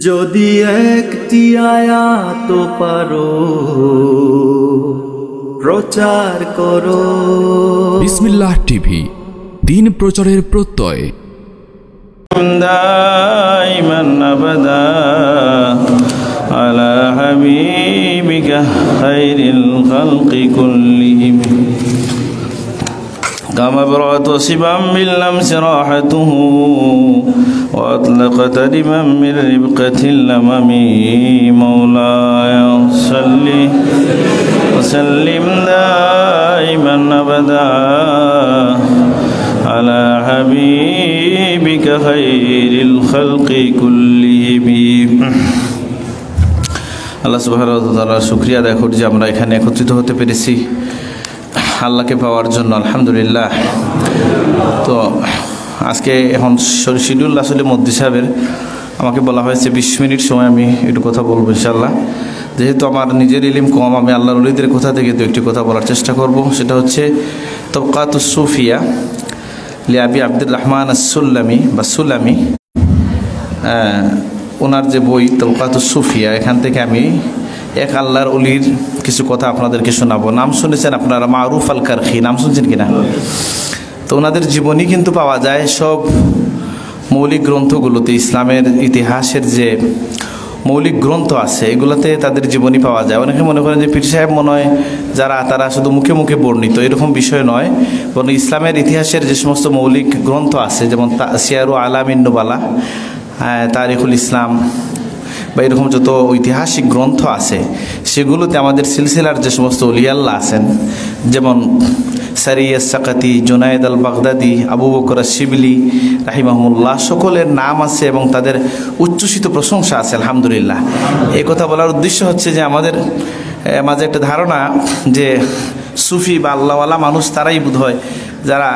যদি একটি আয়াত পারো প্রচার করো বিসমিল্লাহ টিভি দিন প্রচারের প্রত্যয় دائما أبدا على حبيبك خير الخلق كلهم كما برأت وصبا باللمس راحته وأطلقت لمن من ربقة الأمم مولاي صل وسلم دائما أبدا على حبيبك خير الخلق كلهم আল্লাহ সুবাহর শুক্রিয়া আদায় করি যে আমরা এখানে একত্রিত হতে পেরেছি আল্লাহকে পাওয়ার জন্য আলহামদুলিল্লাহ। তো আজকে এখন শিডিউল আসলে মদ্দি সাহেবের আমাকে বলা হয়েছে বিশ মিনিট সময় আমি একটু কথা বলব ইনশাল্লাহ যেহেতু আমার নিজের ইলিম কম আমি আল্লাহর উলিদের কথা থেকে দু একটি কথা বলার চেষ্টা করব। সেটা হচ্ছে তবকাতুস সুফিয়া লিয়াবি আব্দুর রহমান আসুল্লামি বা সুলামি। আহ, ওনার যে বই তবকাতুস সুফিয়া এখান থেকে আমি এক আল্লাহর অলির কিছু কথা আপনাদেরকে শোনাবো। নাম শুনেছেন আপনারা মারুফ আল কারখি নাম শুনছেন কিনা? তো ওনাদের জীবনী কিন্তু পাওয়া যায় সব মৌলিক গ্রন্থগুলোতে। ইসলামের ইতিহাসের যে মৌলিক গ্রন্থ আছে এগুলোতে তাদের জীবনী পাওয়া যায়। অনেকে মনে করেন যে পীর সাহেব মনে হয় যারা তারা শুধু মুখে মুখে বর্ণিত এরকম বিষয় নয়। বরং ইসলামের ইতিহাসের যে সমস্ত মৌলিক গ্রন্থ আছে যেমন সিয়ারু আলামিন নুবালা আহ, তারিখুল ইসলাম বা এরকম যত ঐতিহাসিক গ্রন্থ আছে, সেগুলোতে আমাদের সিলসিলার যে সমস্ত অলিয়াল্লাহ আছেন, যেমন সারিয়া সাকাতি, জোনায়েদ আল বাগদাদি আবু বকর শিবলি রাহিমাহুল্লাহ, সকলের নাম আছে এবং তাদের উচ্ছ্বসিত প্রশংসা আছে, আলহামদুলিল্লাহ। এই কথা বলার উদ্দেশ্য হচ্ছে যে আমাদের মাঝে একটা ধারণা যে সুফি বা আল্লাহওয়ালা মানুষ তারাই বোধ হয় যারা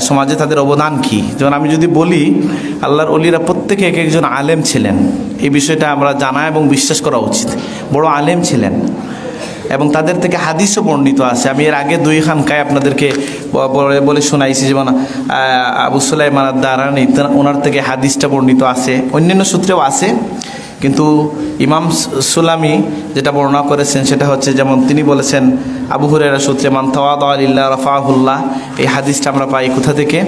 সমাজে তাদের অবদান কি? যেমন আমি যদি বলি, আল্লাহর অলিরা প্রত্যেকে এক একজন আলেম ছিলেন। এই বিষয়টা আমরা জানা এবং বিশ্বাস করা উচিত। বড় আলেম ছিলেন। এবং তাদের থেকে হাদিসও বর্ণিত আছে। আমি এর আগে দুই খানকায় আপনাদেরকে বলে- শোনাইছি, যেমন আবু সুলাইমান ওনার থেকে হাদিসটা বর্ণিত আছে। অন্যান্য সূত্রেও আছে। কিন্তু ইমাম সুলামি যেটা বর্ণনা করেছেন সেটা হচ্ছে যেমন তিনি বলেছেন, আবু হুরেরা সূত্রে, মান তাওয়াদ আলিল্লাহ রফাহুল্লাহ এই হাদিসটা আমরা পাই কোথা থেকে?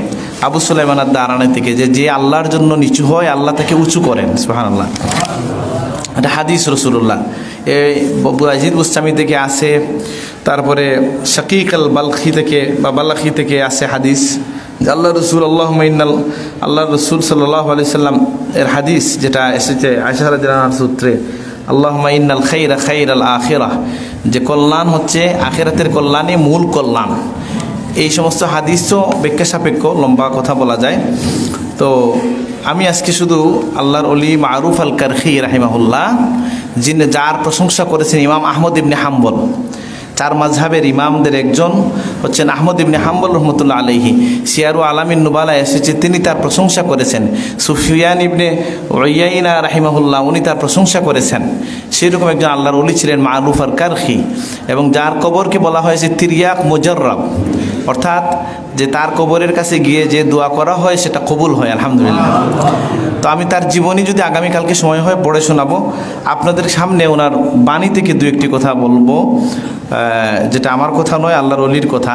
আবু সুলাইমানার দারানি থেকে, যে যে আল্লাহর জন্য নিচু হয়, আল্লাহ তাকে উঁচু করেন সুহান আল্লাহ এটা হাদিস রসুল্লাহ আজিদ বুস্তামি থেকে আসে, তারপরে শাকিক আল বালখি থেকে বা বালাখি থেকে আসে হাদিস। আল্লাহ রসুল আল্লাহ মাইনাল আল্লাহ রসুল সাল্লাহ আলি সাল্লাম এর হাদিস যেটা এসেছে আশাহার সূত্রে আল্লাহ মাইনাল খাইরা খাইর আল আখেরা, যে কল্যাণ হচ্ছে আখেরাতের কল্যাণই মূল কল্যাণ। এই সমস্ত হাদিসও ব্যাখ্যা সাপেক্ষ, লম্বা কথা বলা যায়। তো আমি আজকে শুধু আল্লাহর অলি মারুফ আল কারখি রাহিমাহুল্লাহ, যিনি যার প্রশংসা করেছেন ইমাম আহমদ ইবনে হাম্বল চার মাঝহাবের ইমামদের একজন হচ্ছেন আহমদ ইবনে হাম্বল রহমতুল্লা আলহি সিয়ারু আলামিন নুবালা এসেছে, তিনি তার প্রশংসা করেছেন। সুফিয়ান ইবনে ওয়াইনা রাহিমাহুল্লাহ, উনি তার প্রশংসা করেছেন। সেরকম একজন আল্লাহর অলি ছিলেন মারুফ আর কারখি এবং যার কবরকে বলা হয়েছে তিরিয়াক মুজর্রব অর্থাৎ যে তার কবরের কাছে গিয়ে যে দোয়া করা হয়, সেটা কবুল হয়, আলহামদুলিল্লাহ। তো আমি তার জীবনী যদি আগামীকালকে সময় হয়, পড়ে শোনাবো। আপনাদের সামনে ওনার বাণী থেকে দু একটি কথা বলব। যেটা আমার কথা নয়, আল্লাহর অলির কথা।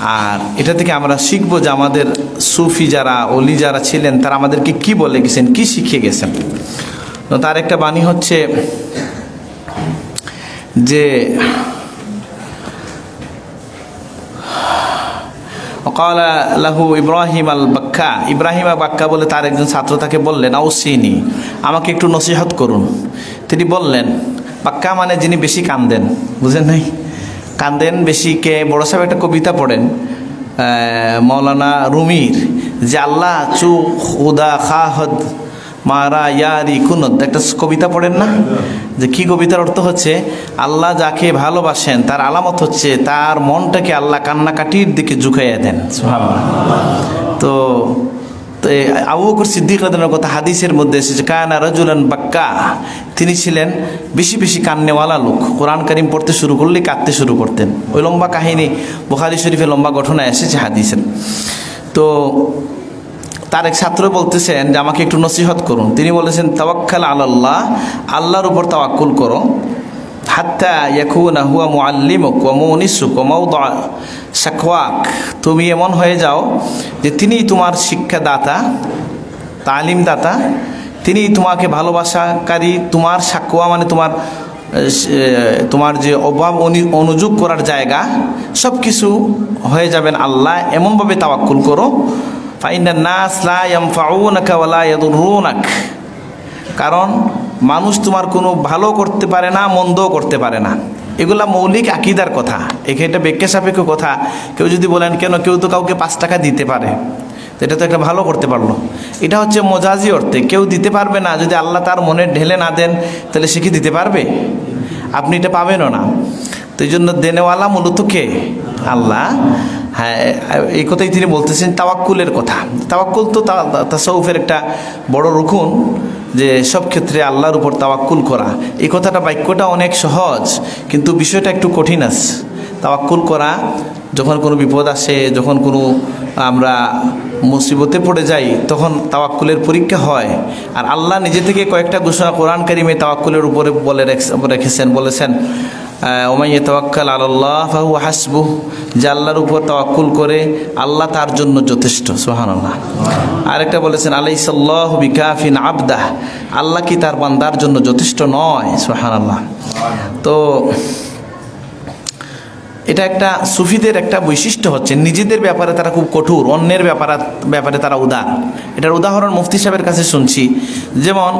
আর এটা থেকে আমরা শিখব যে আমাদের সুফি যারা অলি যারা ছিলেন, তারা আমাদেরকে কি বলে গেছেন, কি শিখিয়ে গেছেন। তো তার একটা বাণী হচ্ছে যে অকাল লাহু ইব্রাহিম আল বাক্কা। ইব্রাহিম আল বাক্কা বলে তার একজন ছাত্র তাকে বললেন, আউসিনি, আমাকে একটু নসিহত করুন। তিনি বললেন, বাক্কা মানে যিনি বেশি কান্দেন। বুঝেন নাই? কান্দেন বেশি কে? বড় সাহেব একটা কবিতা পড়েন মৌলানা রুমির, যে আল্লাহ চু খুদা খাহদ মারা ইয়ারি কুনত। একটা কবিতা পড়েন না? যে কি কবিতার অর্থ হচ্ছে, আল্লাহ যাকে ভালোবাসেন, তার আলামত হচ্ছে তার মনটাকে আল্লাহ কান্নাকাটির দিকে ঝুঁকাইয়া দেন। তো তো আবু বকর সিদ্দিক কথা হাদিসের মধ্যে এসেছে, কানা রাজুলান বাক্কা। তিনি ছিলেন বেশি বেশি কান্নেওয়ালা লোক। কোরআন কারিম পড়তে শুরু করলে কাঁদতে শুরু করতেন। ওই লম্বা কাহিনী বুখারী শরীফে লম্বা ঘটনা এসেছে হাদিসের। তো তার এক ছাত্র বলতেছেন যে, আমাকে একটু নসিহত করুন। তিনি বলেছেন, তাওয়াক্কাল আল্লাহ আল্লাহর উপর তাওয়াক্কুল করো। হাত্তা ইয়াকুনা হুয়া মুআল্লিমুক ওয়া মুনিসুক ওয়া মাওদা, শাকওয়াক, তুমি এমন হয়ে যাও যে তিনিই তোমার শিক্ষাদাতা তালিম দাতা তিনি তোমাকে ভালোবাসাকারী, তোমার সাকুয়া মানে তোমার তোমার যে অভাব অনু- অনুযোগ করার জায়গা সব কিছু হয়ে যাবেন আল্লাহ। এমনভাবে তাওয়াক্কুল করো। ফাইনান নাস লা ইয়ানফাউনাকা ওয়া লা ইয়াদুররুনাক। কারণ মানুষ তোমার কোনো ভালো করতে পারে না, মন্দও করতে পারে না। এগুলা মৌলিক আকিদার কথা। এখানে ব্যাখ্যা সাপেক্ষ কথা। কেউ যদি বলেন, কেন কেউ তো কাউকে পাঁচ টাকা দিতে পারে? এটা তো একটা ভালো করতে পারল। এটা হচ্ছে মজাজি অর্থে। কেউ দিতে পারবে না। যদি আল্লাহ তার মনে ঢেলে না দেন, তাহলে সে কি দিতে পারবে? আপনি এটা পাবেনও না। তো এই জন্য দেনেওয়ালা মূলত কে? আল্লাহ। হ্যাঁ এই কথাই তিনি বলতেছেন, তাওয়াক্কুলের কথা। তাওয়াক্কুল তো, তাসাউফের একটা বড় রুকুন, যে সব ক্ষেত্রে আল্লাহর উপর তাওয়াক্কুল করা। এই কথাটা বাক্যটা অনেক সহজ, কিন্তু বিষয়টা একটু কঠিন আছে। তাওয়াক্কুল করা, যখন কোনো বিপদ আসে, যখন কোনো আমরা মুসিবতে পড়ে যাই, তখন তাওয়াক্কুলের পরীক্ষা হয়। আর আল্লাহ নিজে থেকে কয়েকটা ঘোষণা কোরআন কারিমে তাওয়াক্কুলের উপরে বলে রেখ- রেখেছেন, বলেছেন ওমাইয়ে তাওয়াক্কাল আল্লাহ ফাহু হাসবু যে আল্লাহর উপর তাওয়াক্কুল করে আল্লাহ তার জন্য যথেষ্ট সোহানাল্লাহ আরেকটা বলেছেন আলাই সাল্লাহ বিকাফিন আবদাহ, আল্লাহ কি তার বান্দার জন্য যথেষ্ট নয় সোহানাল্লাহ তো এটা একটা সুফিদের একটা বৈশিষ্ট্য হচ্ছে, নিজেদের ব্যাপারে তারা খুব কঠোর, অন্যের ব্যাপারে ব্যাপারে তারা উদার। এটার উদাহরণ মুফতি সাহেবের কাছে শুনছি, যেমন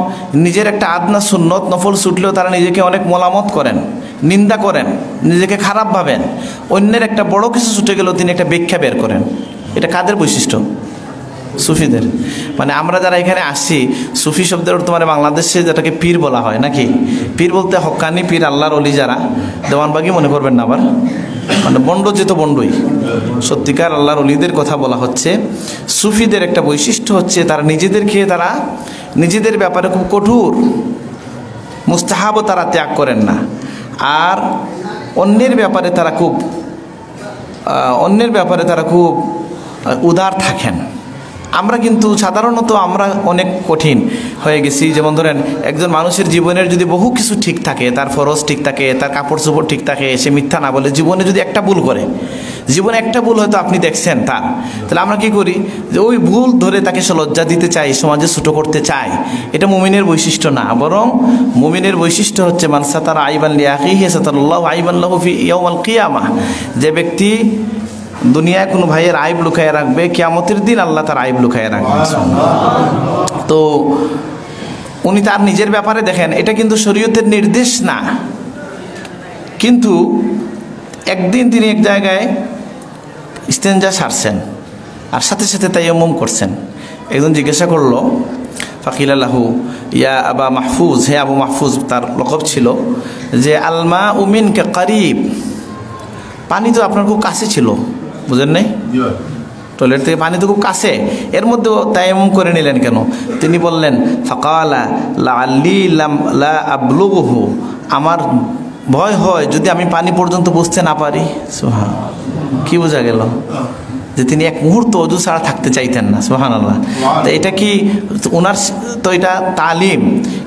নিজের একটা আদনা সুন্নত নফল ছুটলেও তারা নিজেকে অনেক মলামত করেন। নিন্দা করেন, নিজেকে খারাপ ভাবেন। অন্যের একটা বড় কিছু ছুটে গেলেও তিনি একটা ব্যাখ্যা বের করেন। এটা কাদের বৈশিষ্ট্য? সুফিদের। মানে আমরা যারা এখানে আসি, সুফি শব্দের অর্থ মানে বাংলাদেশে যেটাকে পীর বলা হয় নাকি? পীর বলতে হকানি পীর, আল্লাহর অলি যারা, দেওয়ানবাগি মনে করবেন না আবার। মানে বন্ড যে তো বন্ডই। সত্যিকার আল্লাহর অলিদের কথা বলা হচ্ছে, সুফিদের একটা বৈশিষ্ট্য হচ্ছে তারা নিজেদেরকে তারা, নিজেদের ব্যাপারে খুব কঠোর। মুস্তাহাবও তারা ত্যাগ করেন না। আর অন্যের ব্যাপারে তারা খুব অন্যের ব্যাপারে তারা খুব উদার থাকেন। আমরা কিন্তু সাধারণত আমরা অনেক কঠিন হয়ে গেছি। যেমন ধরেন, একজন মানুষের জীবনের যদি বহু কিছু ঠিক থাকে, তার ফরজ ঠিক থাকে, তার কাপড় চোপড় ঠিক থাকে, সে মিথ্যা না বলে জীবনে যদি একটা ভুল করে জীবনে একটা ভুল হয়তো আপনি দেখছেন তার তাহলে আমরা কি করি? যে ওই ভুল ধরে তাকে সে লজ্জা দিতে চাই সমাজে ছোটো করতে চাই এটা মুমিনের বৈশিষ্ট্য না, বরং মুমিনের বৈশিষ্ট্য হচ্ছে মানসাতার আইবান লিয়াকি হে সাতাল্লাহ আইবান লাহুফি ইয়াউমাল কিয়ামা যে ব্যক্তি দুনিয়ায় কোনো ভাইয়ের আইব লুকায় রাখবে, কিয়ামতের দিন আল্লাহ তার আইব লুকায় রাখবে। তো উনি তার নিজের ব্যাপারে দেখেন, এটা কিন্তু শরীয়তের নির্দেশ না। কিন্তু একদিন তিনি এক জায়গায় স্টেঞ্জা সারছেন। আর সাথে সাথে তাই এমম করছেন। একজন জিজ্ঞাসা করল, ফাকিল আল্লাহু ইয়া আবা মাহফুজ। হে আবু মাহফুজ, তার লকব ছিল যে আলমা উমিন কে কারিব। পানি তো আপনার খুব কাছে ছিল, বুঝেন নাই? টয়লেট থেকে পানি তো খুব কাছে। এর মধ্যেও তাইমুম করে নিলেন কেন? তিনি বললেন, ফকালা লা আল্লি লা আমার ভয় হয় যদি আমি পানি পর্যন্ত বুঝতে না পারি। সোহা কি বোঝা গেল? যে তিনি এক মুহূর্ত অজু ছাড়া থাকতে চাইতেন না সোহান আল্লাহ তো এটা কি ওনার তো এটা তালিম,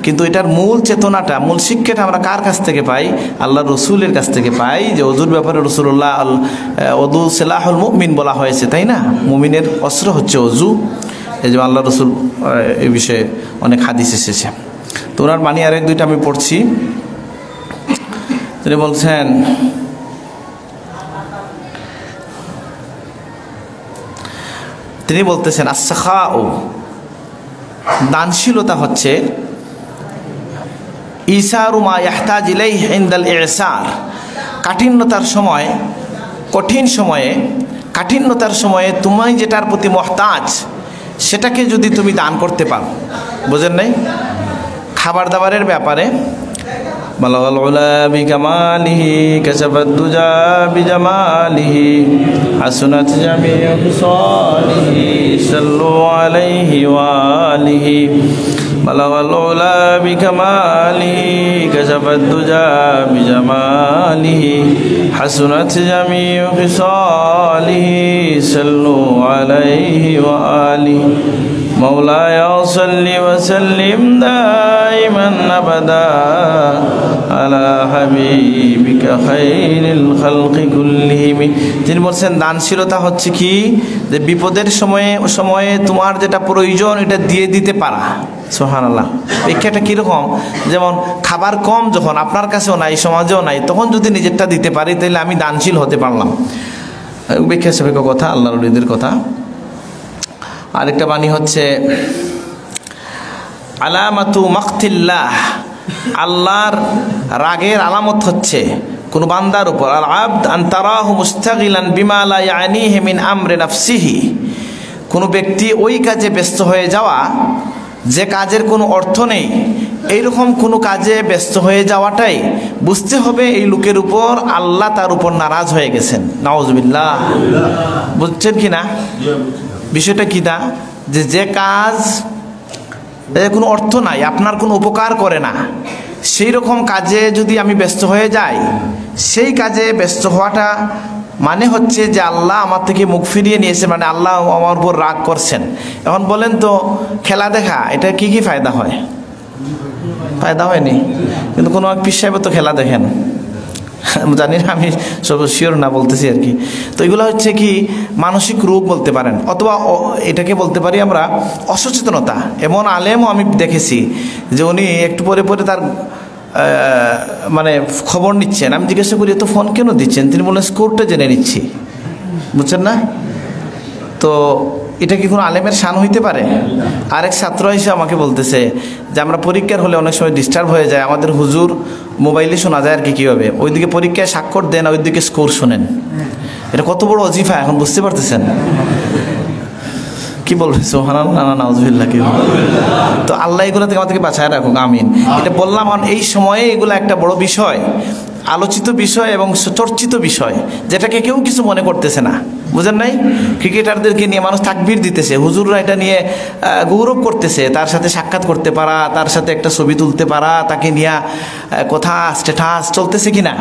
কিন্তু এটার মূল চেতনাটা, মূল শিক্ষাটা আমরা কার কাছ থেকে পাই? আল্লাহ রসুলের কাছ থেকে পাই, যে অজুর ব্যাপারে রসুল্লাহ আল অদু সেলাহুল মুমিন বলা হয়েছে, তাই না? মুমিনের অস্ত্র হচ্ছে অজু। এই যে আল্লাহ রসুল এ বিষয়ে অনেক হাদিস এসেছে। তো ওনার মানি আরেক দুইটা আমি পড়ছি। তিনি বলছেন তিনি বলতেছেন আসাখা ও দানশীলতা হচ্ছে ইসারুমা কাঠিন্যতার সময়, কঠিন সময়ে, কাঠিন্যতার সময়ে তুমি যেটার প্রতি মহতাজ, সেটাকে যদি তুমি দান করতে পারো। বোঝেন নাই? খাবার দাবারের ব্যাপারে بلغ العلا بكماله كشف الدجى بجماله. حسنت جميع خصاله صلوا عليه وآله. بلغ العلا بكماله كشف الدجى بجماله. حسنت جميع خصاله صلوا عليه وآله. مولاي صل وسلم دائما ابدا على حبيبك خير الخلق كلهم তিনি বলছেন দানশীলতা হচ্ছে কি যে বিপদের সময়ে সময়ে তোমার যেটা প্রয়োজন এটা দিয়ে দিতে পারা সোহান আল্লাহ ব্যাখ্যাটা কীরকম যেমন খাবার কম যখন আপনার কাছেও নাই সমাজেও নাই তখন যদি নিজেরটা দিতে পারি তাহলে আমি দানশীল হতে পারলাম ব্যাখ্যা সাপেক্ষ কথা আল্লাহ রলিদের কথা আরেকটা বাণী হচ্ছে, আলামাতু মাকতিল্লাহ, আল্লাহর রাগের আলামত হচ্ছে কোন বান্দার উপর, আল আব্দ আন্তারাহু মুস্তাগিলান বিমা লা ইয়ানিহি মিন আমরি নাফসিহি। কোন ব্যক্তি ওই কাজে ব্যস্ত হয়ে যাওয়া, যে কাজের কোনো অর্থ নেই, এইরকম কোনো কাজে ব্যস্ত হয়ে যাওয়াটাই বুঝতে হবে এই লোকের উপর আল্লাহ তার উপর নারাজ হয়ে গেছেন। নওয়াজবিল্লাহ বুঝছেন কি না? বিষয়টা কি দা? যে যে কাজ কোনো অর্থ নাই, আপনার কোনো উপকার করে না। সেই রকম কাজে যদি আমি ব্যস্ত হয়ে যাই, সেই কাজে ব্যস্ত হওয়াটা মানে হচ্ছে যে আল্লাহ আমার থেকে মুখ ফিরিয়ে নিয়েছে মানে আল্লাহ আমার উপর রাগ করছেন। এখন বলেন তো, খেলা দেখা, এটা কি কি ফায়দা হয়? ফায়দা হয়নি। কিন্তু কোনো এক পিস সাহেব তো খেলা দেখেন। জানি না, আমি সব শিওর না বলতেছি আর কি। তো এগুলো হচ্ছে কি মানসিক রোগ বলতে পারেন, অথবা এটাকে বলতে পারি আমরা অসচেতনতা। এমন আলেমও আমি দেখেছি যে উনি একটু পরে পরে তার মানে খবর নিচ্ছেন। আমি জিজ্ঞাসা করি তো ফোন কেন দিচ্ছেন? তিনি বললেন স্কোরটা জেনে নিচ্ছি। বুঝছেন না? তো এটা কি কোনো আলেমের শান হইতে পারে? আরেক ছাত্র এসে আমাকে বলতেছে যে, আমরা পরীক্ষার হলে অনেক সময় ডিস্টার্ব হয়ে যায়। আমাদের হুজুর মোবাইলে শোনা যায় আর কি কীভাবে? ওইদিকে পরীক্ষায় স্বাক্ষর দেন ওইদিকে স্কোর শোনেন। এটা কত বড় অজিফা, এখন বুঝতে পারতেছেন? কি বলবে? সোহান কি তো আল্লাহ এগুলো থেকে আমাদেরকে বাঁচায় রাখুক, আমিন। এটা বললাম এই সময়ে এগুলো একটা বড় বিষয়, আলোচিত বিষয় এবং চর্চিত বিষয়, যেটাকে কেউ কিছু মনে করতেছে না। বুঝেন নাই? ক্রিকেটারদেরকে নিয়ে মানুষ তাকবির দিতেছে, হুজুররা এটা নিয়ে গৌরব করতেছে, তার সাথে সাক্ষাৎ করতে পারা, তার সাথে একটা ছবি তুলতে পারা, তাকে নিয়ে কথা, স্ট্যাটাস চলতেছে কি না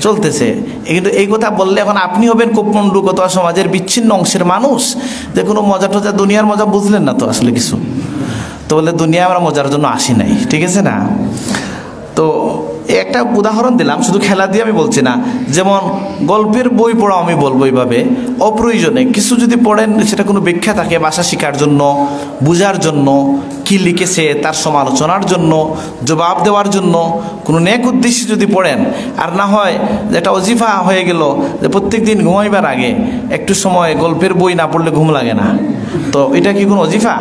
চলতেছে। কিন্তু এই কথা বললে এখন আপনি হবেন কোপমন্ডুক অথবা সমাজের বিচ্ছিন্ন অংশের মানুষ। যে কোনো মজা টজা, দুনিয়ার মজা বুঝলেন না তো আসলে কিছু। তো বলে দুনিয়া আমরা মজার জন্য আসি নাই, ঠিক আছে না? তো একটা উদাহরণ দিলাম, শুধু খেলা দিয়ে আমি বলছি না। যেমন গল্পের বই পড়া আমি বলব এইভাবে। অপ্রয়োজনে কিছু যদি পড়েন, সেটা কোনো ব্যাখ্যা থাকে ভাষা শেখার জন্য, বোঝার জন্য, কি লিখেছে, তার সমালোচনার জন্য, জবাব দেওয়ার জন্য, কোনো নেক উদ্দেশ্যে যদি পড়েন, আর না হয় একটা অজিফা হয়ে গেল যে প্রত্যেক দিন ঘুমাইবার আগে একটু সময় গল্পের বই না পড়লে ঘুম লাগে না। তো এটা কি কোনো অজিফা?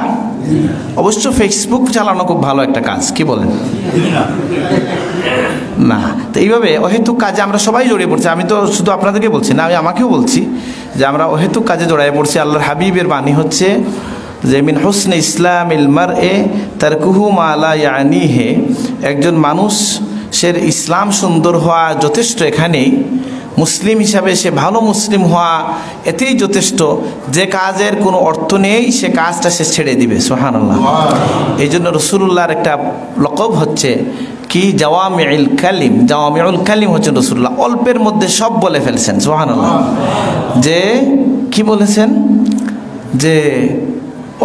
অবশ্য ফেসবুক চালানো খুব ভালো একটা কাজ, কি বলেন? না তো এইভাবে অহেতুক কাজে আমরা সবাই জড়িয়ে পড়ছি। আমি তো শুধু আপনাদেরকে বলছি না আমি আমাকেও বলছি যে আমরা অহেতুক কাজে জড়িয়ে পড়ছি। আল্লাহর হাবিবের বাণী হচ্ছে যে মিন হোসনে ইসলাম ইলমার এ তার কুহু মালা ইয়ানি হে একজন মানুষ সে ইসলাম সুন্দর হওয়া যথেষ্ট এখানেই। মুসলিম হিসাবে সে ভালো মুসলিম হওয়া এতেই যথেষ্ট। যে কাজের কোনো অর্থ নেই সে কাজটা সে ছেড়ে দিবে সোহান আল্লাহ এই জন্য রসুল্লাহর একটা লকব হচ্ছে কি? জাওয়ামিউল কালিম। জাওয়ামিউল কালিম হচ্ছেন রসুল্লাহ অল্পের মধ্যে সব বলে ফেলছেন সোহান আল্লাহ যে কি বলেছেন? যে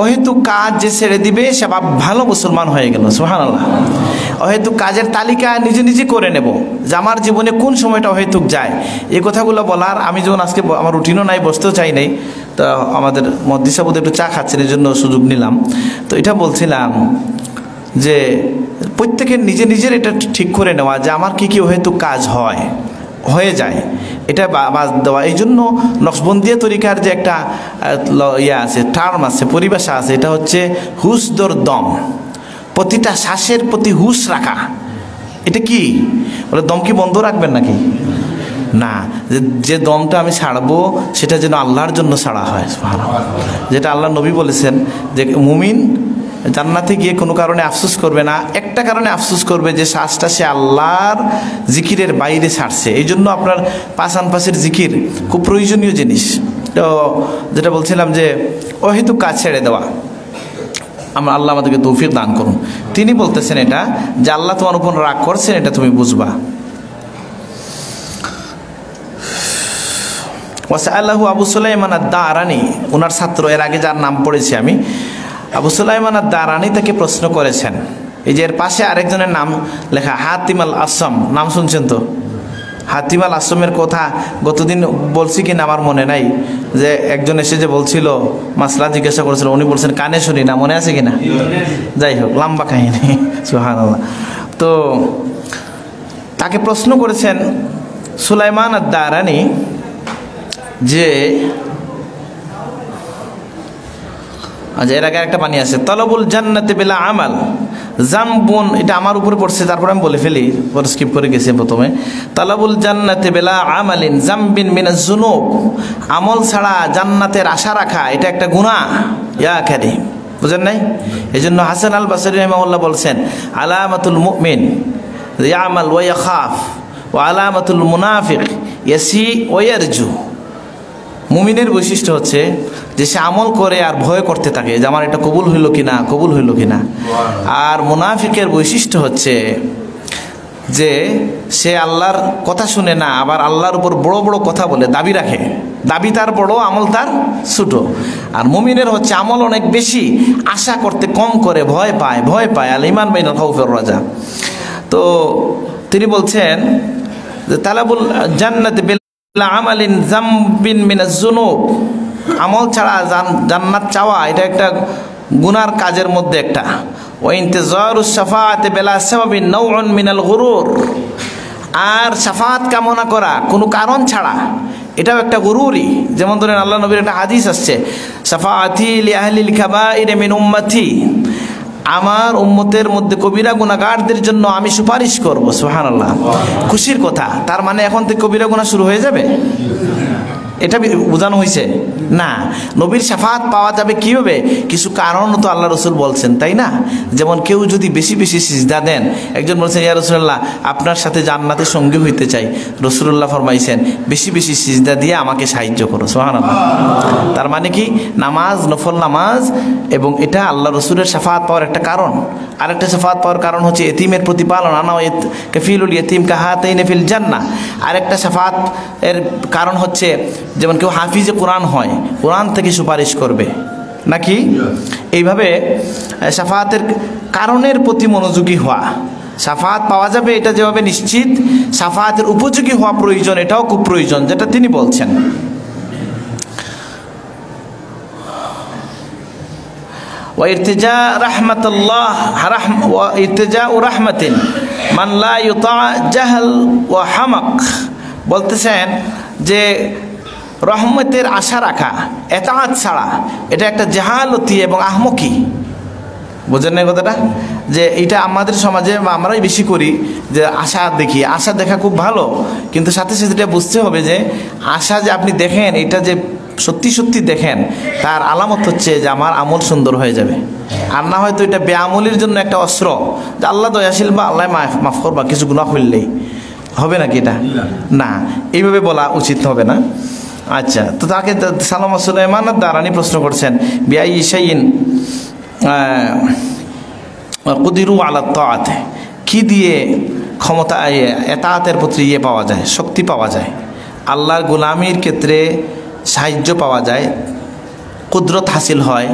অহেতু কাজ যে ছেড়ে দিবে, সে ভালো মুসলমান হয়ে গেল সোহান আল্লাহ অহেতুক কাজের তালিকা নিজে নিজে করে নেব, যে আমার জীবনে কোন সময়টা অহেতুক যায়। এই কথাগুলো বলার, আমি যখন আজকে আমার রুটিনও নাই, বসতেও চাই নাই, তো আমাদের মদ্দিসাবুদ একটু চা খাচ্ছেন এই জন্য সুযোগ নিলাম। তো এটা বলছিলাম যে প্রত্যেকের নিজে নিজের এটা ঠিক করে নেওয়া যে আমার কি কি হয়তো কাজ হয়, হয়ে যায়। এটা বাদ দেওয়া। এই জন্য নকশবন্দিয়া তরিকার যে একটা ইয়ে আছে টার্ম আছে, পরিভাষা আছে, এটা হচ্ছে হুসদর দম। প্রতিটা শ্বাসের প্রতি হুশ রাখা। এটা কি? বলে, দম কি বন্ধ রাখবেন নাকি? না। যে দমটা আমি ছাড়বো সেটা যেন আল্লাহর জন্য ছাড়া হয়। যেটা আল্লাহ নবী বলেছেন যে, মুমিন জান্নাতে গিয়ে কোনো কারণে আফসোস করবে না, একটা কারণে আফসোস করবে যে শ্বাসটা সে আল্লাহর জিকিরের বাইরে ছাড়ছে। এই জন্য আপনার পাশান পাশের জিকির খুব প্রয়োজনীয় জিনিস। তো যেটা বলছিলাম যে, অহেতুক কাজ ছেড়ে দেওয়া। আমরা আল্লাহ আমাদেরকে তৌফিক দান করুন। তিনি বলতেছেন এটা, যে আল্লাহ তোমার উপর রাগ করছেন, এটা তুমি বুঝবা। ওয়াসা আল্লাহু আবু সুলাইমান দারানি ওনার ছাত্র, এর আগে যার নাম পড়েছি আমি আবু সুলাইমান আর দারানি তাকে প্রশ্ন করেছেন। এই যে এর পাশে আরেকজনের নাম লেখা হাতিমাল আসম নাম শুনছেন তো? হাতিমাল আসমের কথা গতদিন বলছি কিনা আমার মনে নাই। যে একজন এসে যে বলছিল, মাসলা জিজ্ঞাসা করেছিল, উনি বলছেন, কানে শুনি না, মনে আছে কিনা? যাই হোক, লম্বা কাহিনী সুহান তো তাকে প্রশ্ন করেছেন সুলাইমান আর দারানি যে আচ্ছা এর আগে একটা পানি আছে, তলবুল জান্নাতে বেলা আমাল। জাম্বুন, এটা আমার উপরে পড়ছে, তারপরে আমি বলে ফেলি, পরে স্কিপ করে গেছি প্রথমে। তলবুল জান্নাতে বেলা আমালিন জাম্বিন মিনা জুনুব। আমল ছাড়া জান্নাতের আশা রাখা, এটা একটা গুণা ইয়া খ্যারি বুঝেন নাই? এই জন্য হাসান আল বাসরি রহমাউল্লাহ বলছেন, আলামাতুল মুমিন ইয়ামাল ওয়া খাফ ও আলামাতুল মুনাফিক ইয়াসি ওয়ারজু মুমিনের বৈশিষ্ট্য হচ্ছে যে সে আমল করে আর ভয় করতে থাকে, যে আমার এটা কবুল হইল কি না কবুল হইল কি না আর মুনাফিকের বৈশিষ্ট্য হচ্ছে যে সে আল্লাহর কথা শুনে না, আবার আল্লাহর উপর বড় বড় কথা বলে, দাবি রাখে। দাবি তার বড়, আমল তার ছোটো। আর মুমিনের হচ্ছে আমল অনেক বেশি, আশা করতে কম করে, ভয় পায় ভয় পায়। আল ইমান বাইন খাউফের রাজা। তো তিনি বলছেন যে, তালাবুল জান্নাত বিল আমালিন জাম্বিন মিনাজ জুনুব আমল ছাড়া জান্নাত চাওয়া, এটা একটা গুনার কাজের মধ্যে একটা। ও ইন্তেজারু সাফাতে বেলা সাবাবিন নৌন মিনাল গরুর। আর সাফাত কামনা করা কোনো কারণ ছাড়া, এটাও একটা গরুরই। যেমন ধরেন আল্লাহ নবীর একটা হাদিস আসছে সাফাতি লিয়াহলিল খাবাইর মিন উম্মতি। আমার উম্মতের মধ্যে কবিরা গুণাগারদের জন্য আমি সুপারিশ করব সোহান খুশির কথা, তার মানে এখন থেকে কবিরা গুণা শুরু হয়ে যাবে? এটা বোঝানো হয়েছে না, নবীর সাফাত পাওয়া যাবে কীভাবে? কিছু কারণ তো আল্লাহ রসুল বলছেন, তাই না? যেমন কেউ যদি বেশি বেশি সিজদা দেন, একজন বলছেন, ইয়া রসুল্লাহ আপনার সাথে জান্নাতে সঙ্গী হইতে চাই। রসুল্লাহ ফরমাইছেন, বেশি বেশি সিজদা দিয়ে আমাকে সাহায্য করো। সোহান তার মানে কি? নামাজ, নফল নামাজ, এবং এটা আল্লাহ রসুলের সাফাত পাওয়ার একটা কারণ। আরেকটা সাফাত পাওয়ার কারণ হচ্ছে এতিমের প্রতিপালন, আনা কফিলুল ইতিম কাহাতেই নেফিল জান্না আরেকটা সাফাত এর কারণ হচ্ছে যেমন কেউ হাফিজে কোরআন হয় কোরআন থেকে সুপারিশ করবে নাকি এইভাবে সাফাতের কারণের প্রতি মনোযোগী হওয়া সাফাত পাওয়া যাবে এটা যেভাবে নিশ্চিত সাফাতের উপযোগী হওয়া প্রয়োজন এটাও খুব প্রয়োজন যেটা তিনি বলছেন وارتجاء رحمة الله رحم وارتجاء رحمة من لا يطاع جهل وحمق বলতেছেন যে রহমতের আশা রাখা এতাঁত ছাড়া এটা একটা জাহালতি এবং আহমকি। বোঝেন না কথাটা? যে এটা আমাদের সমাজে আমরাই বেশি করি যে আশা দেখি। আশা দেখা খুব ভালো কিন্তু সাথে সাথে এটা বুঝতে হবে যে আশা যে আপনি দেখেন এটা যে সত্যি সত্যি দেখেন তার আলামত হচ্ছে যে আমার আমল সুন্দর হয়ে যাবে। আর না হয়তো এটা বেআমলির জন্য একটা অস্ত্র যে আল্লাহ দয়াশীল বা আল্লাহ মাফ মাফ করবা কিছু গুণা করলেই হবে নাকি এটা? না এইভাবে বলা উচিত হবে না। আচ্ছা তো তাকে সালাম সুলাইমান দারানি প্রশ্ন করছেন, বিআই ইসাইন কুদিরু আলা তাতে কি দিয়ে ক্ষমতা এতাহাতের প্রতি ইয়ে পাওয়া যায়, শক্তি পাওয়া যায়? আল্লাহর গোলামির ক্ষেত্রে সাহায্য পাওয়া যায়, কুদরত হাসিল হয়,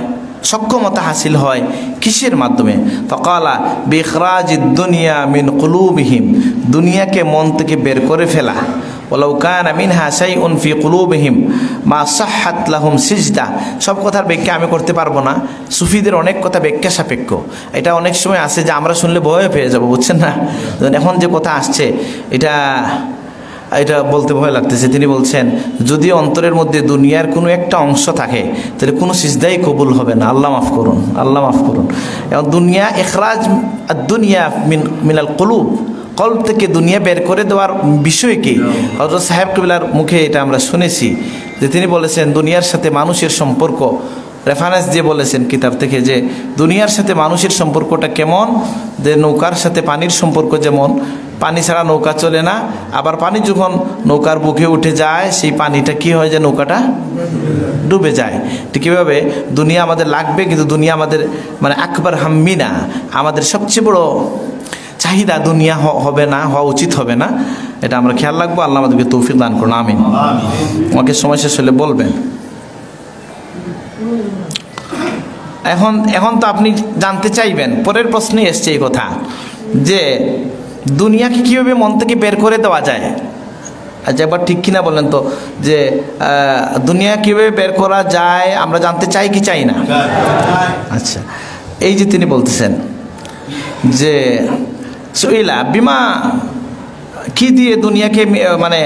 সক্ষমতা হাসিল হয় কিসের মাধ্যমে? ফকালা বেখরাজ দুনিয়া মিন কুলুবিহিম, দুনিয়াকে মন থেকে বের করে ফেলা। ওলাউ কান মিনহা সাই উনফি কুলুবহিম মা সাহাত লাহুম সিজদা। সব কথার ব্যাখ্যা আমি করতে পারব না। সুফিদের অনেক কথা ব্যাখ্যা সাপেক্ষ। এটা অনেক সময় আসে যে আমরা শুনলে ভয় পেয়ে যাব, বুঝছেন না? এখন যে কথা আসছে, এটা এটা বলতে ভয় লাগতেছে। তিনি বলছেন, যদি অন্তরের মধ্যে দুনিয়ার কোনো একটা অংশ থাকে, তাহলে কোনো সিজদাই কবুল হবে না। আল্লাহ মাফ করুন, আল্লাহ মাফ করুন। এবং দুনিয়া, এখরাজ দুনিয়া মিন, মিনাল কলুব। কল্প থেকে দুনিয়া বের করে দেওয়ার বিষয় কি? হজরত সাহেব কবিলার মুখে এটা আমরা শুনেছি যে তিনি বলেছেন দুনিয়ার সাথে মানুষের সম্পর্ক রেফারেন্স দিয়ে বলেছেন কিতাব থেকে যে দুনিয়ার সাথে মানুষের সম্পর্কটা কেমন? যে নৌকার সাথে পানির সম্পর্ক যেমন পানি ছাড়া নৌকা চলে না আবার পানি যখন নৌকার বুকে উঠে যায় সেই পানিটা কি হয় যে নৌকাটা ডুবে যায়। ঠিক কীভাবে দুনিয়া আমাদের লাগবে কিন্তু দুনিয়া আমাদের মানে আকবর হাম্মি না। আমাদের সবচেয়ে বড় চাহিদা দুনিয়া হ- হবে না হওয়া উচিত হবে না। এটা আমরা খেয়াল রাখব আল্লাহ আমাদেরকে তৌফিক দান করুন আমিন। আমাকে সময় শেষ হলে বলবেন। এখন এখন তো আপনি জানতে চাইবেন পরের প্রশ্নে এসছে এই কথা যে দুনিয়াকে কীভাবে মন থেকে বের করে দেওয়া যায়? আচ্ছা একবার ঠিক কিনা বলেন তো যে দুনিয়া কীভাবে বের করা যায় আমরা জানতে চাই কি চাই না? আচ্ছা এই যে তিনি বলতেছেন যে সুইলা, বিমা, কি দিয়ে দুনিয়াকে মানে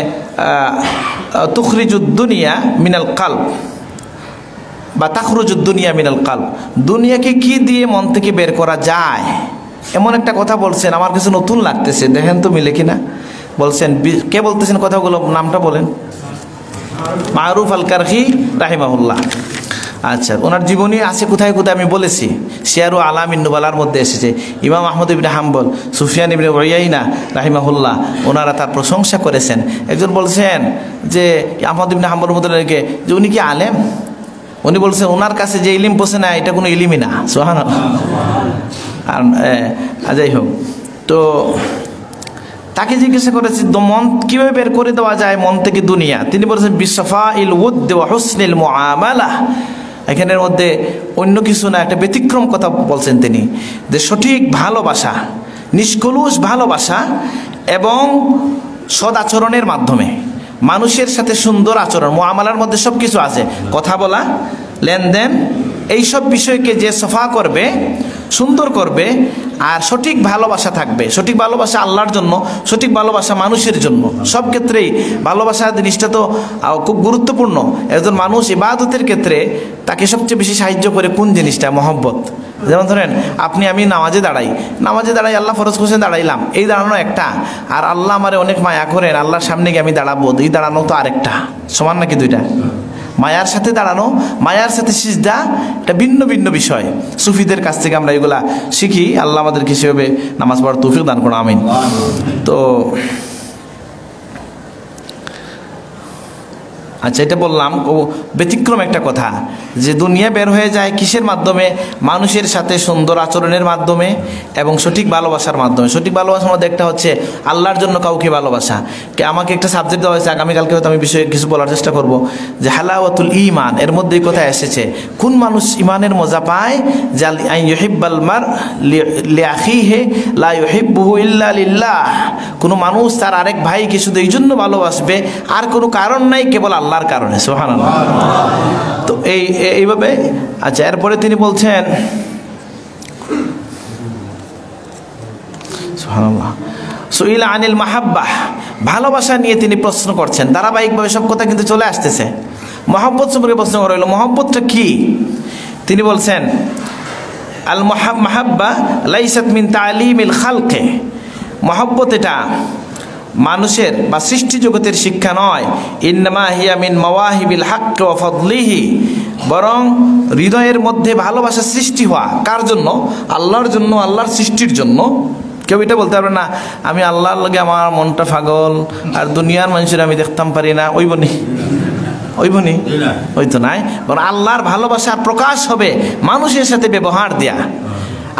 দুনিয়া মিনাল কাল বা দুনিয়া মিনাল কাল দুনিয়াকে কি দিয়ে মন থেকে বের করা যায়? এমন একটা কথা বলছেন, আমার কিছু নতুন লাগতেছে, দেখেন তো মিলে কিনা। বলছেন কে বলতেছেন কথাগুলো, নামটা বলেন। মারুফ আল কারহি রাহিমাহুল্লাহ। আচ্ছা ওনার জীবনী আছে, কোথায় কোথায় আমি বলেছি? শেয়ারু আলাম ইন্নুবালার মধ্যে এসেছে। ইমাম আহমদ ইবনে হাম্বল, সুফিয়ান ইবনে ওয়াইনা রাহিমাহুল্লাহ, ওনারা তার প্রশংসা করেছেন। একজন বলছেন যে, আহমদ ইবনে হাম্বল মধ্যে যে উনি কি আলেম? উনি বলছেন ওনার কাছে যে ইলিম পোষে না, এটা কোনো ইলিমই না। সোহান আর যাই হোক, তো তাকে জিজ্ঞাসা করেছে মন কীভাবে বের করে দেওয়া যায় মন থেকে দুনিয়া? তিনি বলেছেন বিশ্বফা ইল উদ্দ হুসনিল মুআমালা। এখানের মধ্যে অন্য কিছু না, একটা ব্যতিক্রম কথা বলছেন তিনি, যে সঠিক ভালোবাসা, নিষ্কলুষ ভালোবাসা এবং সদাচরণের মাধ্যমে, মানুষের সাথে সুন্দর আচরণ মোয়ামালার মধ্যে সব কিছু আছে, কথা বলা, লেনদেন, এইসব বিষয়কে যে সফা করবে সুন্দর করবে আর সঠিক ভালোবাসা থাকবে। সঠিক ভালোবাসা আল্লাহর জন্য, সঠিক ভালোবাসা মানুষের জন্য। সব ক্ষেত্রেই ভালোবাসা জিনিসটা তো খুব গুরুত্বপূর্ণ। একজন মানুষ ইবাদতের ক্ষেত্রে তাকে সবচেয়ে বেশি সাহায্য করে কোন জিনিসটা? মহব্বত। যেমন ধরেন, আপনি, আমি নামাজে দাঁড়াই। নামাজে দাঁড়াই আল্লাহ ফরজ হোসেন দাঁড়াইলাম। এই দাঁড়ানো একটা। আর আল্লাহ আমারে অনেক মায়া করেন। আল্লাহর সামনে গিয়ে আমি দাঁড়াবো। এই দাঁড়ানো তো আরেকটা। সমান নাকি দুইটা? মায়ার সাথে দাঁড়ানো, মায়ার সাথে সিজদা, এটা ভিন্ন ভিন্ন বিষয়। সুফিদের কাছ থেকে আমরা এগুলা শিখি। আল্লাহ আমাদেরকে সেভাবে নামাজ পড়ার তৌফিক দান করো আমিন। তো আচ্ছা এটা বললাম, ও ব্যতিক্রম একটা কথা, যে দুনিয়া বের হয়ে যায় কিসের মাধ্যমে? মানুষের সাথে সুন্দর আচরণের মাধ্যমে এবং সঠিক ভালোবাসার মাধ্যমে। সঠিক ভালোবাসার মধ্যে একটা হচ্ছে আল্লাহর জন্য কাউকে ভালোবাসা। কে, আমাকে একটা সাবজেক্ট দেওয়া হয়েছে, আগামীকালকে হয়তো আমি বিষয়ে কিছু বলার চেষ্টা করব, যে হালাওয়াতুল ইমান এর মধ্যে এই কথা এসেছে? কোন মানুষ ইমানের মজা পায়? যা আই ইউহিব্বাল মার লিআখিহি লা ইউহিব্বুহু ইল্লা লিল্লাহ। কোনো মানুষ তার আরেক ভাইকে শুধু এই জন্য ভালোবাসবে, আর কোনো কারণ নাই, কেবল আল্লাহর কারণে, সুবহানাল্লাহ। তো এই এইভাবে আচ্ছা এরপরে তিনি বলছেন আনিল মাহাব্বাহ ভালোবাসা নিয়ে তিনি প্রশ্ন করছেন। ধারাবাহিকভাবে সব কথা কিন্তু চলে আসতেছে। মহব্বত সম্পর্কে প্রশ্ন করা হলো মহব্বতটা কি? তিনি বলছেন, আল মাহাব- মাহাব্বা লাইসাত মিন তালিমিল খালকে। মহব্বত এটা মানুষের বা সৃষ্টি জগতের শিক্ষা নয়। ইন্নামা হিয়া মিন মাওয়াহিবিল হাক্কে ও ফদলিহি। বরং হৃদয়ের মধ্যে ভালোবাসা সৃষ্টি হওয়া। কার জন্য? আল্লাহর জন্য আল্লাহর সৃষ্টির জন্য। কেউ এটা বলতে পারবে না আমি আল্লাহর লগে আমার মনটা পাগল আর দুনিয়ার মানুষের আমি দেখতাম পারি না। ওই বনি। ওই বনি? ওই তো নাই। বরং আল্লাহর ভালোবাসা প্রকাশ হবে মানুষের সাথে ব্যবহার দেয়া।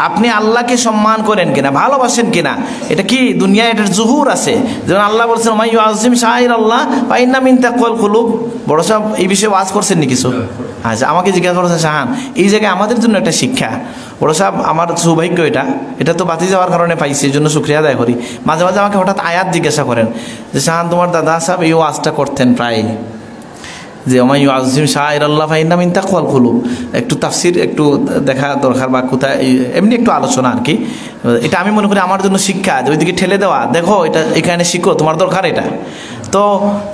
আপনি আল্লাহকে সম্মান করেন কিনা ভালোবাসেন কিনা এটা কি দুনিয়া এটার জুহুর আছে? যেমন আল্লাহ বলছেন মাই আজিম শাহির আল্লাহ পাইনা মিন তাকওয়াল কুলুব। বড় সাহেব এই বিষয়ে ওয়াজ করছেন নি কিছু আচ্ছা আমাকে জিজ্ঞাসা করেছেন শাহান এই জায়গায় আমাদের জন্য একটা শিক্ষা। বড় সাহেব আমার সৌভাগ্য এটা এটা তো বাতি যাওয়ার কারণে পাইছি এই জন্য শুক্রিয়া আদায় করি। মাঝে মাঝে আমাকে হঠাৎ আয়াত জিজ্ঞাসা করেন যে শাহান তোমার দাদা সাহেব এই ওয়াজটা করতেন প্রায়। যে ওমাই আজিম শাহ আল্লাহ ফাইন্না মিন তাকওয়াল খুলু একটু তাফসির, একটু দেখা দরকার বা কোথায় এমনি একটু আলোচনা আর কি। এটা আমি মনে করি আমার জন্য শিক্ষা, যে ওইদিকে ঠেলে দেওয়া, দেখো এটা এখানে শিখো, তোমার দরকার এটা। তো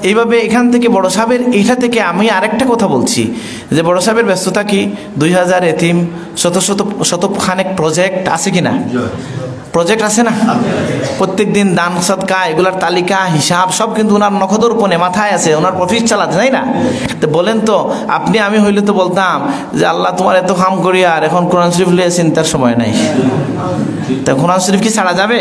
এইভাবে এখান থেকে বড় সাহেবের, এইটা থেকে আমি আরেকটা কথা বলছি, যে বড় সাহেবের ব্যস্ততা কি? দুই হাজার এতিম শত শত শত খানেক প্রজেক্ট আছে কি না? প্রজেক্ট আছে না? প্রত্যেক দিন দান সৎকা, এগুলার তালিকা, হিসাব, সব কিন্তু ওনার নখদর উপনে মাথায় আছে, ওনার প্রফিস চালাতে, তাই না? তো বলেন তো, আপনি, আমি হইলে তো বলতাম যে আল্লাহ তোমার এত কাম করি আর এখন কোরআন শরীফ লিয়ে চিন্তার সময় নাই। তা কোরআন শরীফ কি ছাড়া যাবে?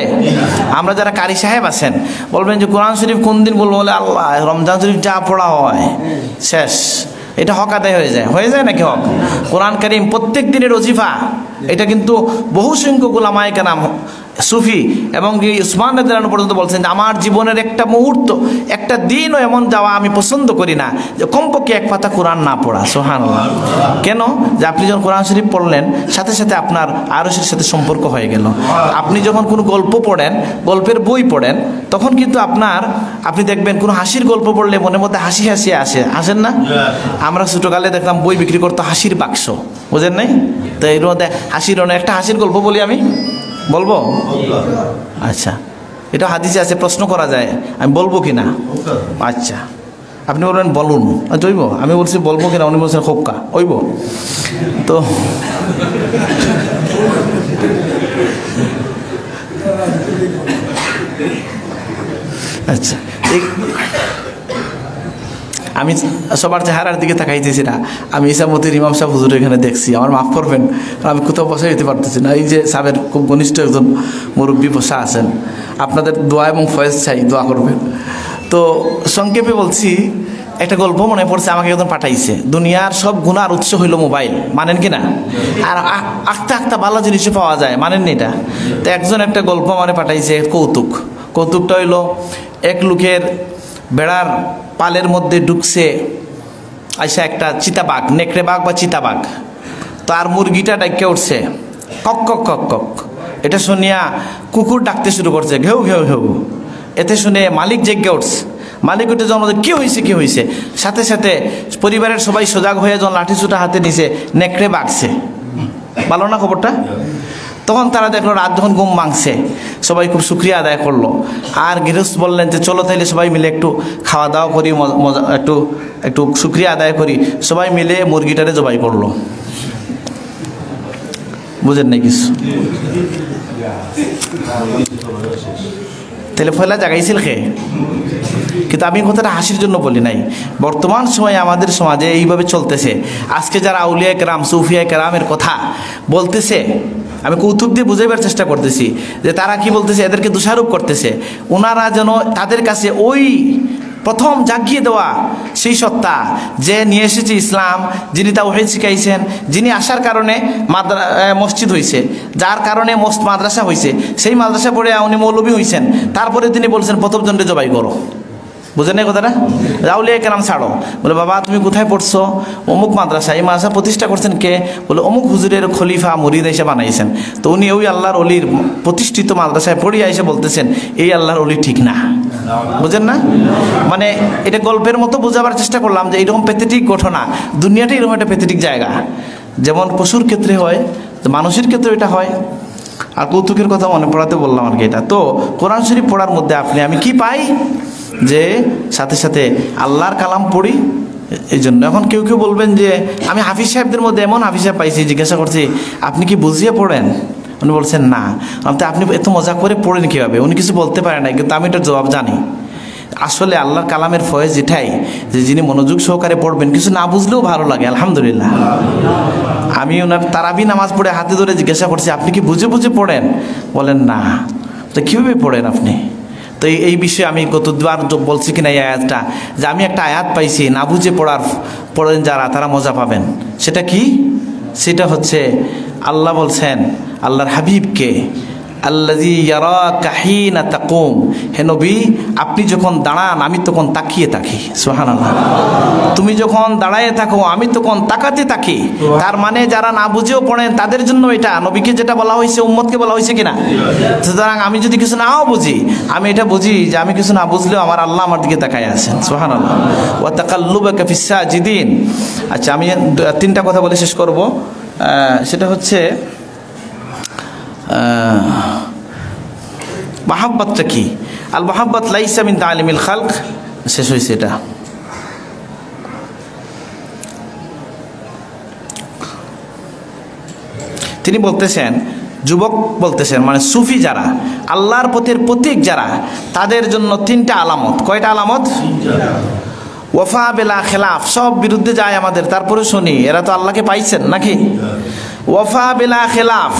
আমরা যারা কারি সাহেব আছেন, বলবেন যে কোরআন শরীফ কোন দিন বলব বলে, আল্লাহ, রমজান শরীফ যা পড়া হয়, শেষ। এটা হক আদায় হয়ে যায়। হয়ে যায় নাকি হক? কোরআন করিম প্রত্যেক দিনের অজিফা। এটা কিন্তু বহু সংখ্যক ওলামায় নাম সুফি এবং কি উসমান রাদিয়াল্লাহু পর্যন্ত বলছেন যে আমার জীবনের একটা মুহূর্ত, একটা দিনও এমন যাওয়া আমি পছন্দ করি না যে কমপক্ষে এক পাতা কোরআন না পড়া সোহান কেন? যে আপনি যখন কোরআন শরীফ পড়লেন, সাথে সাথে আপনার আরসের সাথে সম্পর্ক হয়ে গেল। আপনি যখন কোনো গল্প পড়েন, গল্পের বই পড়েন, তখন কিন্তু আপনার, আপনি দেখবেন কোনো হাসির গল্প পড়লে মনের মধ্যে হাসি হাসি আসে। আসেন না? আমরা ছোটোকালে দেখলাম বই বিক্রি করতো হাসির বাক্স। বুঝেন নাই? তো এর মধ্যে হাসির একটা হাসির গল্প বলি আমি। বলব? আচ্ছা। এটা হাদিসে আছে, প্রশ্ন করা যায়, আমি বলব কি না আচ্ছা। আপনি বলবেন, বলুন। ওইব আমি বলছি, বলব কিনা? উনি বলছেন, খোক্কা। ওইব তো আচ্ছা। আমি সবার চেহারার দিকে তাকাইতেছি না। আমি ইসামতির ইমাম সাহেব হুজুর এখানে দেখছি। আমার মাফ করবেন আমি কোথাও বসে যেতে পারতেছি না। এই যে সাহেবের খুব ঘনিষ্ঠ একজন মুরব্বী বসা আছেন, আপনাদের দোয়া এবং ফয়েজ চাই, দোয়া করবেন। তো সংক্ষেপে বলছি, একটা গল্প মনে পড়ছে, আমাকে একজন পাঠাইছে। দুনিয়ার সব গুণার উৎস হইল মোবাইল। মানেন কি না? আর আঁকতে আখতা ভালো জিনিসও পাওয়া যায়। মানেন নি এটা? তো একজন একটা গল্প মানে পাঠাইছে, কৌতুক। কৌতুকটা হইল, এক লোকের বেড়ার পালের মধ্যে ঢুকছে আইসা একটা চিতাবাঘ নেকড়ে বাঘ বা চিতাবাঘ। তার মুরগিটা ডাইকে উঠছে। কক কক কক কক। এটা শুনিয়া কুকুর ডাকতে শুরু করছে, ঘেউ ঘেউ ঘেউ। এতে শুনে মালিক জেগে উঠছে। মালিক উঠে যখন কি হয়েছে কি হয়েছে সাথে সাথে পরিবারের সবাই সজাগ হয়ে যখন লাঠি ছুটা হাতে নিছে, নেকড়ে বাঘছে। ভালো না খবরটা? তখন তারা দেখল রাত যখন ঘুম ভাঙছে, সবাই খুব শুক্রিয়া আদায় করল। আর গৃহস্থ বললেন যে, চলো তাইলে সবাই মিলে একটু খাওয়া দাওয়া করি, মজা- একটু একটু শুক্রিয়া আদায় করি। সবাই মিলে মুরগিটারে জবাই করল। বুঝেন নাই কিছু? তাহলে ফয়লা জাগাইছিল খে কিন্তু আমি কথাটা হাসির জন্য বলি নাই। বর্তমান সময়ে আমাদের সমাজে এইভাবে চলতেছে। আজকে যারা আউলিয়া কেরাম সুফিয়া কেরামের কথা বলতেছে আমি কৌতুক দিয়ে বুঝাইবার চেষ্টা করতেছি যে তারা কি বলতেছে, এদেরকে দোষারোপ করতেছে। ওনারা যেন তাদের কাছে ওই প্রথম জাগিয়ে দেওয়া সেই সত্তা যে নিয়ে এসেছে ইসলাম, যিনি তা ওহেদ শিখাইছেন, যিনি আসার কারণে মাদ্রা মসজিদ হয়েছে যার কারণে মস্ত মাদ্রাসা হয়েছে সেই মাদ্রাসা পড়ে উনি মৌলবী হয়েছেন তারপরে তিনি বলছেন, প্রথম জনরে জবাই করো। বুঝেন এই কথাটা? রাউলিয়া কেরাম ছাড়ো। বলে, বাবা, তুমি কোথায় পড়ছো? অমুক মাদ্রাসা। এই মাদ্রাসা প্রতিষ্ঠা করছেন কে? বলে, অমুক হুজুরের খলিফা মুরিদ এসে বানাইছেন। তো উনি ওই আল্লাহর অলির প্রতিষ্ঠিত মাদ্রাসায় পড়িয়া এসে বলতেছেন, এই আল্লাহর অলি ঠিক না। বুঝেন না? মানে এটা গল্পের মতো বোঝাবার চেষ্টা করলাম যে এইরকম প্যাথেটিক ঘটনা। দুনিয়াটাই এরকম একটা প্যাথেটিক জায়গা। যেমন পশুর ক্ষেত্রে হয় মানুষের ক্ষেত্রে এটা হয়। আর কৌতুকের কথা মনে পড়াতে বললাম আর কি এটা। তো কোরআন শরীফ পড়ার মধ্যে আপনি, আমি কি পাই? যে সাথে সাথে আল্লাহর কালাম পড়ি, এই জন্য। এখন কেউ কেউ বলবেন যে, আমি হাফিজ সাহেবদের মধ্যে এমন হাফিজ সাহেব পাইছি, জিজ্ঞাসা করছি, আপনি কি বুঝিয়ে পড়েন? উনি বলছেন, না। আপনি এত মজা করে পড়েন কীভাবে? উনি কিছু বলতে পারেন না কিন্তু আমি এটার জবাব জানি। আসলে আল্লাহর কালামের ফয়েজ এটাই যে যিনি মনোযোগ সহকারে পড়বেন, কিছু না বুঝলেও ভালো লাগে, আলহামদুলিল্লাহ। আমি ওনার তারাবি নামাজ পড়ে হাতে ধরে জিজ্ঞাসা করছি, আপনি কি বুঝে বুঝে পড়েন? বলেন, না। তো কীভাবে পড়েন আপনি? তো এই- বিষয়ে আমি তো বলছি কিনা এই আয়াতটা, যে আমি একটা আয়াত পাইছি, না বুঝে পড়ার পড়েন যারা, তারা মজা পাবেন। সেটা কি? সেটা হচ্ছে, আল্লাহ বলছেন, আল্লাহর হাবিবকে আল্লাজি ইয়ারা কাহিনা তাকুম। হে নবী, আপনি যখন দাঁড়ান, আমি তখন তাকিয়ে থাকি। সোহান তুমি যখন দাঁড়ায় থাকো, আমি তখন তাকাতে থাকি। তার মানে যারা না বুঝেও পড়েন, তাদের জন্য এটা। নবীকে যেটা বলা হয়েছে, উম্মতকে বলা হয়েছে কিনা? সুতরাং আমি যদি কিছু নাও বুঝি, আমি এটা বুঝি যে আমি কিছু না বুঝলেও আমার আল্লাহ আমার দিকে তাকায় আছেন। সোহান ও তাকাল্লুবাকা ফিসা জিদিন আচ্ছা আমি তিনটা কথা বলে শেষ করব। সেটা হচ্ছে মাহাব্বাতটা কি? আল মাহাব্বাত লাইসা মিন তালিমিল খালক। শেষ হয়েছে এটা। তিনি বলতেছেন, যুবক বলতেছেন মানে সুফি যারা, আল্লাহর পথের প্রতীক যারা, তাদের জন্য তিনটা আলামত। কয়টা আলামত? ওফা বেলা খেলাফ, সব বিরুদ্ধে যায় আমাদের, তারপরে শুনি, এরা তো আল্লাহকে পাইছেন নাকি? ওফা বেলা খেলাফ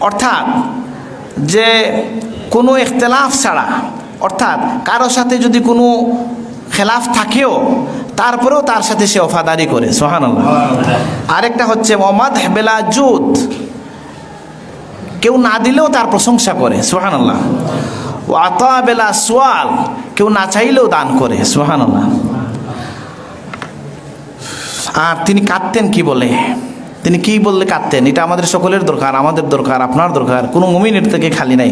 অর্থাৎ যে কোনো ইখতলাফ ছাড়া অর্থাৎ কারও সাথে যদি কোনো খেলাফ থাকেও তারপরেও তার সাথে সে ওফাদারি করে সোহান আরেকটা হচ্ছে মোহাম্মদ বেলা জুদ। কেউ না দিলেও তার প্রশংসা করে সোহান আল্লাহ ও আতা বেলা সোয়াল কেউ না চাইলেও দান করে সোহান আল্লাহ আর তিনি কাঁদতেন কি বলে? তিনি কি বললে কাঁদতেন? এটা আমাদের সকলের দরকার, আমাদের দরকার, আপনার দরকার। কোনো মুমিনের থেকে খালি নাই।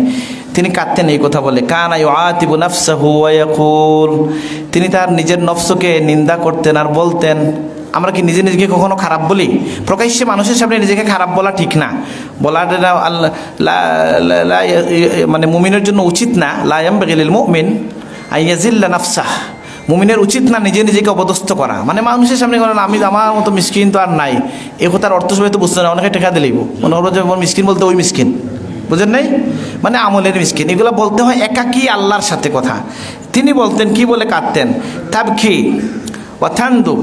তিনি কাঁদতেন এই কথা বলে। কানাই আতিবু নাফসাহু ওয়াকুল তিনি তার নিজের নফসকে নিন্দা করতেন আর বলতেন, আমরা কি নিজে নিজেকে কখনো খারাপ বলি? প্রকাশ্যে মানুষের সামনে নিজেকে খারাপ বলা ঠিক না। বলাটা মানে মুমিনের জন্য উচিত না। লায়াম বেগিল মুমিন আইয়াজিল্লা নাফসাহ। মুমিনের উচিত না নিজে নিজেকে অপদস্থ করা। মানে মানুষের সামনে করেন আমি আমার মতো মিসকিন তো আর নাই। এ কথার অর্থ সবাই তো বুঝতে না অনেকে টেকা দিলেইব মনে করব যে মিসকিন বলতে ওই মিসকিন। বুঝেন নাই? মানে আমলের মিসকিন। এগুলো বলতে হয় একাকি আল্লাহর সাথে কথা। তিনি বলতেন, কি বলে কাঁদতেন? তাবখি, ওয়াথান্দু,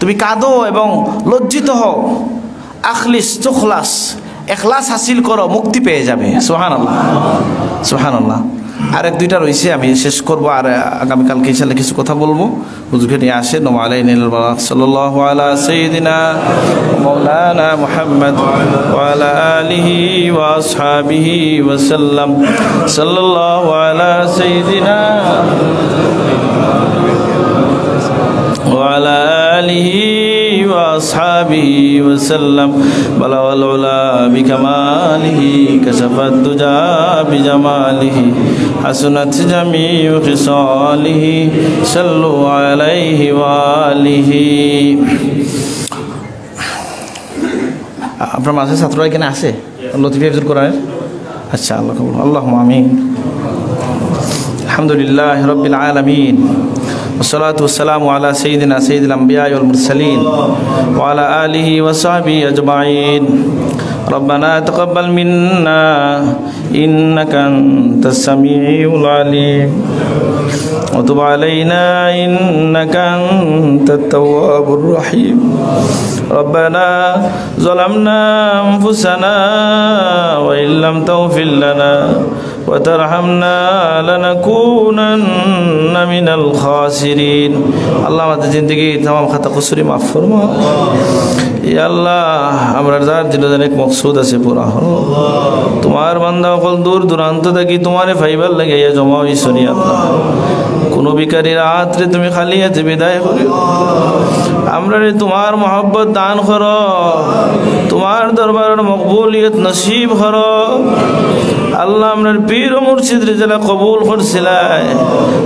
তুমি কাঁদো এবং লজ্জিত হও। আখলিস তুখলাস এখলাস হাসিল করো, মুক্তি পেয়ে যাবে। সোহান আল্লাহ সোহান আল্লাহ আর এক দুইটা রয়েছে, আমি শেষ করব আর আগামীকালকে ইনশাল্লাহ কিছু কথা বলব। হুজুরকে নিয়ে আসে নোমা আলাই সাল্লাল্লাহু আলা وعلى آله وأصحابه وسلم بلغ العلا بكماله كشف الدجى بجماله حسنت جميع خصاله صلوا عليه وآله আপনার মাঝে ছাত্ররা এখানে আছে লতিফি হাফিজুল কোরআনের আচ্ছা আল্লাহ কবুল আল্লাহ আমিন الحمد لله رب العالمين والصلاة والسلام على سيدنا سيد الأنبياء والمرسلين وعلى آله وصحبه أجمعين. ربنا تقبل منا إنك أنت السميع العليم. وتب علينا إنك أنت التواب الرحيم. ربنا ظلمنا أنفسنا وإن لم تغفر لنا وترحمنا لنكونن من الخاسرين আল্লাহ আমাদের জিন্দগি তাম খাতা কসুরি মাফ ফরমা ইয়া আল্লাহ আমরা যার দিল অনেক মকসুদ আছে পুরা হলো তোমার বান্দা অকল দূর দূরান্ত থাকি তোমারে ফাইবার লাগে ইয়া জমা হইছনি আল্লাহ কোনো বিকারী রাত্রে তুমি খালি আছে, বিদায় করি। আমরা রে তোমার মহব্বত দান কর। তোমার দরবারের মকবুলিয়ত নসিব কর। আল্লাহ আমরার পীর ও মুর্শিদ রেজালা কবুল করছিলাই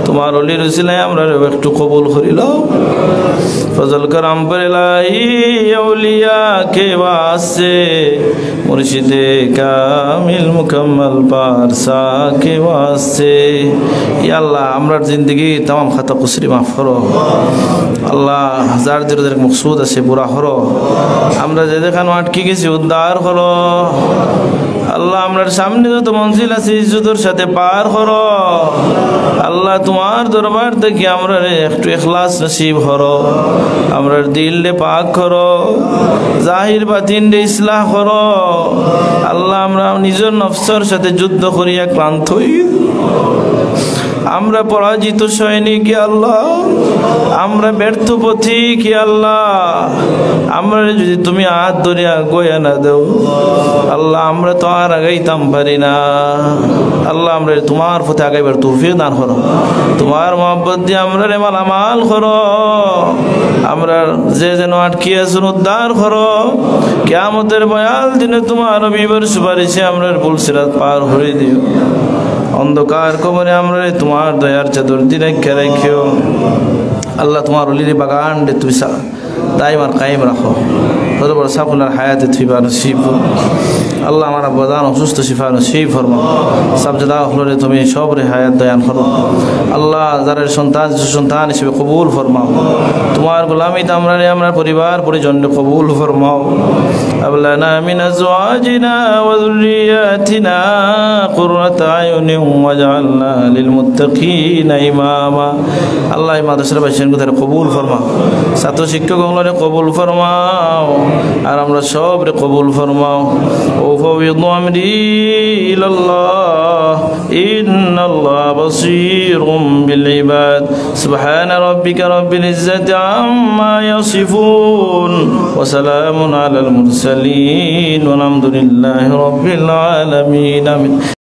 তোমার অলি রসিলাই আমরা একটু কবুল করিল ফজল করাম পরে কে বাসে? মুর্শিদে কামিল মুকম্মল পার সাকে ওয়াসে আল্লাহ, আমরার জিন্দেগি তাম খাতা কুসরি মাফ করো। আল্লাহ, হাজার জিরোদের মকসুদ আছে, বুড়া হরো আমরা যে দেখানো আটকে গেছি, উদ্ধার করো। আল্লাহ আমরার সামনে যত মঞ্জিল আছে, ইজ্জতের সাথে পার হর আল্লাহ তোমার দরবার থেকে আমরা একটু এখলাস নসিব হর আমরার দিল রে পাক হর জাহির বাতিন রে ইসলাহ হর আল্লাহ আমরা নিজের নফসর সাথে যুদ্ধ করিয়া ক্লান্ত হই। আমরা পরাজিত সৈনিক আল্লাহ। আমরা ব্যর্থ পথি কি আল্লাহ। আমরা যদি তুমি হাত ধরিয়া গয়া না দেও, আল্লাহ, আমরা তো আর আগাইতাম পারি না। আল্লাহ, আমরা তোমার পথে আগাইবার তৌফিক দান করো। তোমার মহব্বত দিয়ে আমরা রে মালামাল করো। আমরা যে যেন আটকি আছেন উদ্ধার করো। কেয়ামতের বয়াল দিনে তোমার বিবার সুপারিশে আমরা পুলসিরাত পার হয়ে দিও। অন্ধকার কবরে আমরা তোমার দয়ার চাদর দিনে রেখে রেখেও। আল্লাহ তোমার অলিরে বাগান রে دائما قائم رخو. خدا برساقنا الحياة تفيبا نصيب. الله مانا بدان وسوست شفا نصيب فرما. سب جدا خلوه تمہیں شعب رحایت دیان کرو اللہ ذرا سنتان سے سنتان اسے قبول فرماؤ تمہار غلامی تمرار امرار پریبار پوری جن قبول فرماؤ اب لنا من ازواجنا وذریاتنا قررت عیون وجعلنا للمتقین اماما. اللہ امام دسر بچین کو تیرے قبول فرما. ساتو شکو রে কবুল ফরমাও আর আমরা সবরে কবুল ফরমাও ও ফবিদ আমরি ইলাল্লাহ ইন্নাল্লাহ বাসীরুম বিল ইবাদ সুবহান রাব্বিকা রাব্বিল ইজ্জাতি আম্মা ইয়াসিফুন ওয়া সালামুন আলাল মুরসালিন ওয়া আলহামদুলিল্লাহি রাব্বিল আলামিন আমিন